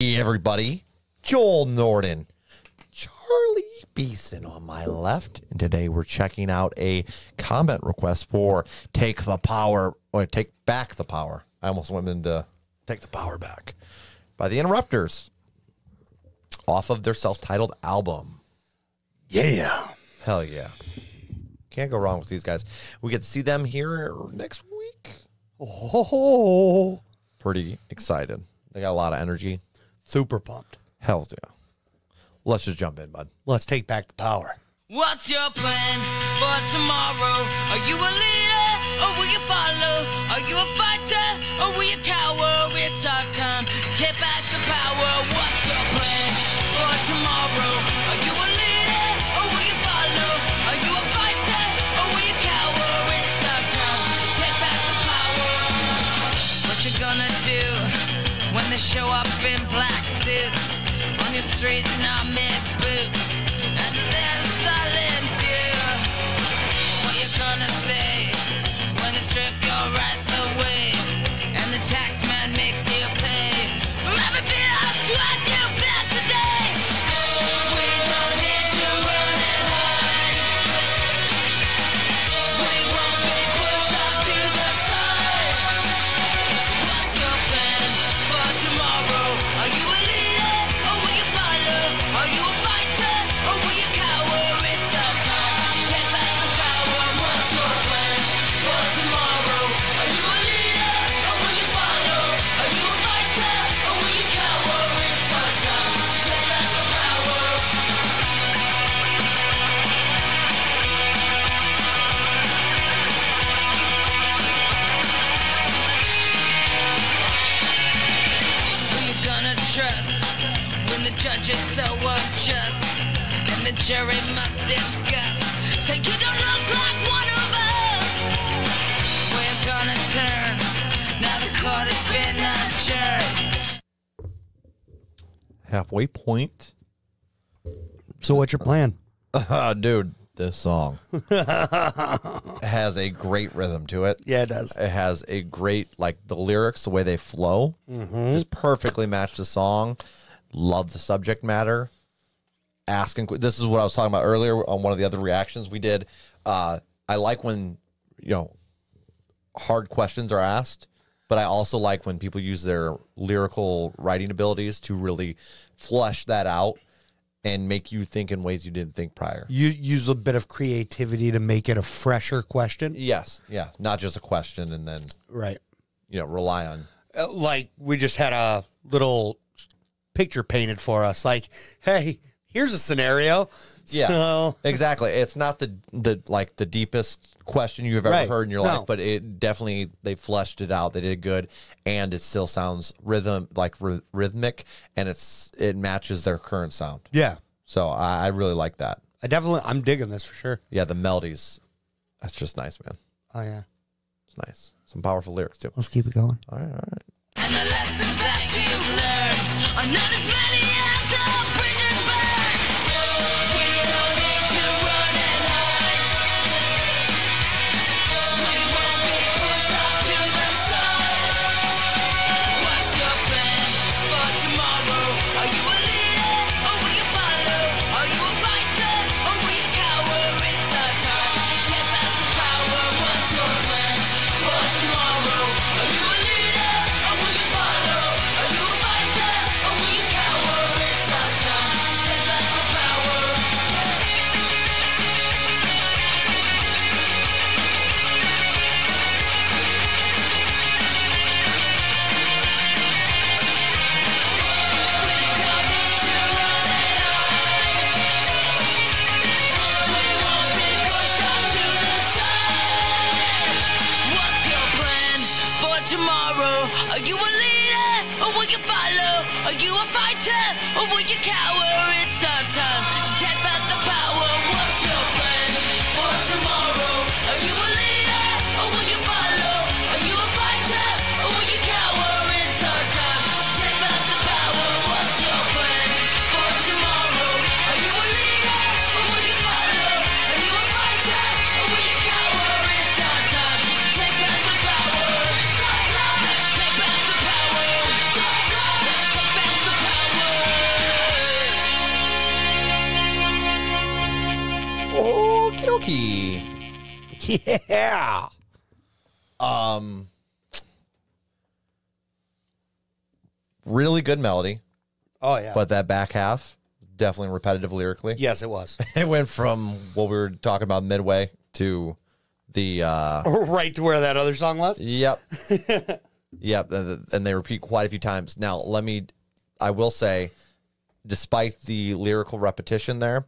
Hey, everybody. Joel Norden, Charlie Beeson on my left. And today we're checking out a comment request for Take the Power, or Take Back the Power. I almost went into Take the Power Back by the Interrupters off of their self titled album. Yeah. Hell yeah. Can't go wrong with these guys. We get to see them here next week. Oh, Pretty excited. They got a lot of energy. Super pumped. Hell yeah. Let's just jump in, bud. Let's take back the power. What's your plan for tomorrow? Are you a leader or will you follow? Are you a fighter or will you cower? It's our time your street in boots the jury must discuss? Say you don't look like one of us. We're gonna turn. Now the court has been adjourned. Halfway point. So, what's your plan? Uh, dude, this song has a great rhythm to it. Yeah, it does. It has a great, like, the lyrics, the way they flow, just perfectly match the song. Love the subject matter. Asking, this is what I was talking about earlier on one of the other reactions we did. Uh, I like when, you know, hard questions are asked, but I also like when people use their lyrical writing abilities to really flesh that out and make you think in ways you didn't think prior. You use a bit of creativity to make it a fresher question. Yes, yeah, not just a question and then Right. you know rely on. Uh, Like, we just had a little picture painted for us. Like, hey, here's a scenario. Yeah, So, exactly. It's not the the like the deepest question you've ever Right. heard in your No. life, but it definitely they fleshed it out. They did good, and it still sounds rhythm like ry- rhythmic, and it's it matches their current sound. yeah. So I, I really like that. I definitely, I'm digging this for sure. Yeah, the melodies, that's just nice, man. Oh, yeah. It's nice. Some powerful lyrics too. Let's keep it going. All right, all right. Are you a leader or will you follow? Are you a fighter or will you cower? It's our time Yeah. Um, really good melody, Oh yeah. but that back half definitely repetitive lyrically. yes, it was It went from what we were talking about midway to the uh right to where that other song was. yep. yep, and and they repeat quite a few times. Now, let me I will say despite the lyrical repetition there,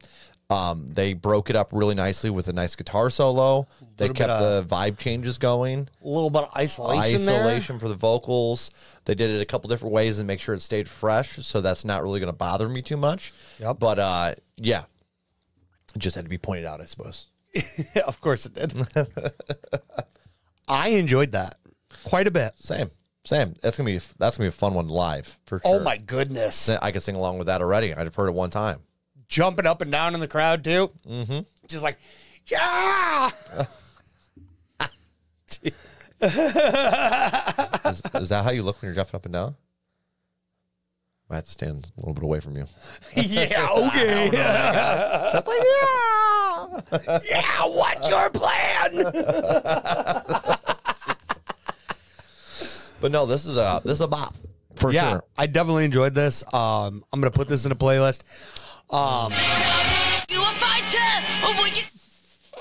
um they broke it up really nicely with a nice guitar solo. They Little bit kept the vibe changes going. A little bit of isolation, there. isolation for the vocals. They did it a couple different ways and make sure it stayed fresh, so that's not really going to bother me too much. Yep. But uh, yeah, it just had to be pointed out, I suppose. of course it did. I enjoyed that quite a bit. Same, same. That's gonna be that's gonna be a fun one live for sure. Oh my goodness. I could sing along with that already. I've heard it one time. Jumping up and down in the crowd too. Mm-hmm. Just like, yeah. Is, is that how you look when you're jumping up and down? I have to stand a little bit away from you. yeah, okay. That's like yeah. yeah, what's your plan? But no, this is a this is a bop for yeah, sure. I definitely enjoyed this. Um, I'm gonna put this in a playlist. Um, You a fighter, or will you?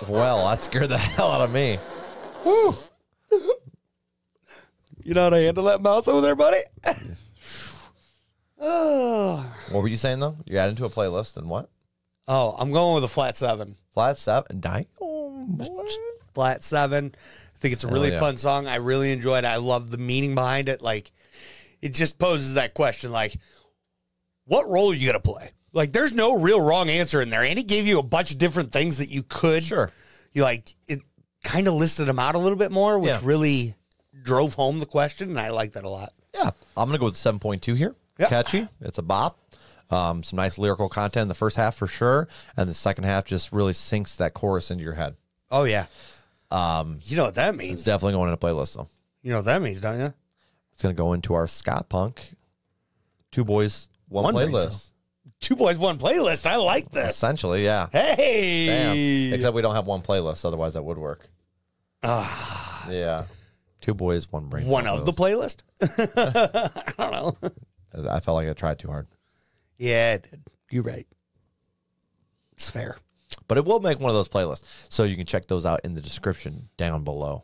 Well, that scared the hell out of me. you know how to handle that mouse over there, buddy? oh, What were you saying though? You added to a playlist and what? oh, I'm going with a flat seven. Flat seven. Die. Flat seven. I think it's a really yeah. fun song. I really enjoyed it. I love the meaning behind it. Like, it just poses that question, like, what role are you gonna play? Like, there's no real wrong answer in there, and he gave you a bunch of different things that you could. Sure. You like it. Kind of listed them out a little bit more, which Yeah. really drove home the question, and I like that a lot. Yeah, I'm gonna go with seven point two here. Yeah. Catchy. It's a bop. Um, some nice lyrical content in the first half for sure, and the second half just really sinks that chorus into your head. Oh yeah. Um, you know what that means? It's definitely going in a playlist though. You know what that means, don't you? It's gonna go into our Ska Punk, two boys, one, One brain playlist. Two boys, one playlist. I like this. Essentially, yeah. Hey. Damn. Except we don't have one playlist, otherwise that would work. Ah. Yeah. Two boys, one brain. one of the playlist. I don't know. I felt like I tried too hard. Yeah. You're right. It's fair. But it will make one of those playlists. So you can check those out in the description down below.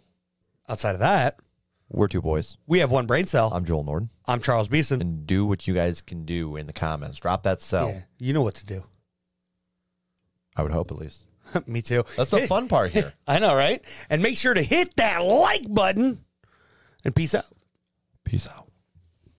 Outside of that, We're two boys. we have one brain cell. I'm, Joel Norton. I'm Charles Beeson. And do what you guys can do in the comments. Drop that cell. Yeah, you know what to do. I would hope at least. Me too. That's the fun part here. I know, right? And make sure to hit that like button. And peace out. Peace out.